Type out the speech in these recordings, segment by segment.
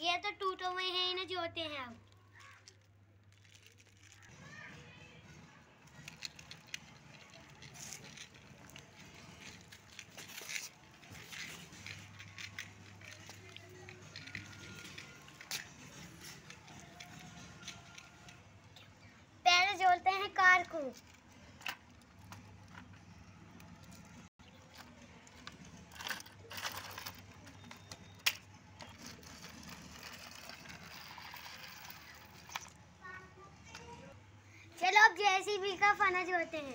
ये तो टूटे हुए हैं इन्हें जोड़ते हैं अब। पहले जोड़ते हैं कार को। अब जेसीबी का फना होते हैं।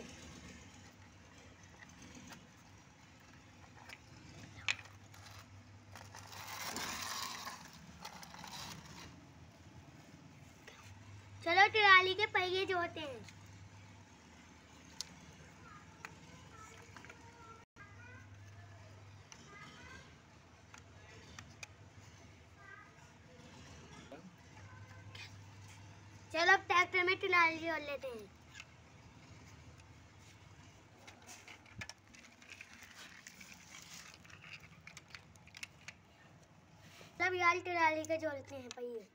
चलो ट्राली के पहिए जोते हैं। ट्रैक्टर में ट्राली जोड़ लेते हैं सब यार ट्राली के जोड़ते हैं पहिए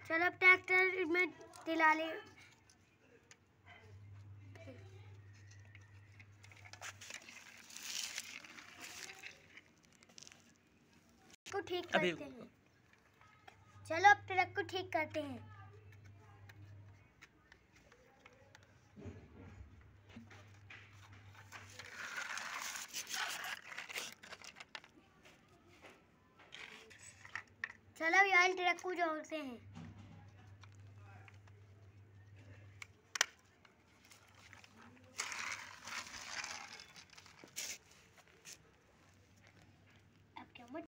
चलो अब ट्रैक्टर में ट्राली को ठीक करते हैं। चलो अब ट्रक को ठीक करते हैं। चलो यार ट्रक को जोड़ते हैं।